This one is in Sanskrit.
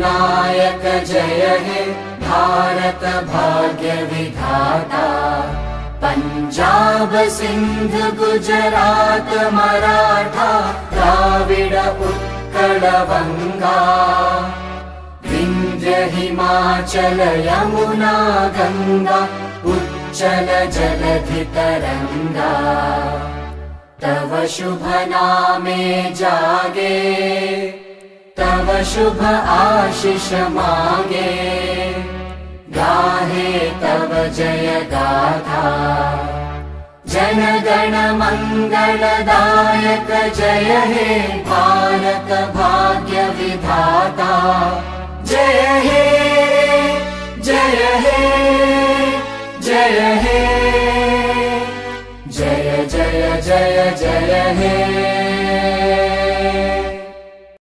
नायक जय हे भारत भाग्य विधाता। पञ्जाब सिन्ध गुजरात मराठा द्राविड उत्कल वङ्गा विन्द्य हिमाचल यमुना गङ्गा उच्चल जलधि तरङ्गा तव शुभ नामे जागे शुभ आशिष मागे। गाहे तव जय गाथा। जन गण मङ्गलदायक जय हे भारत भाग्य विधाता। जय हे जय हे जय हे। जय जय जय जय हे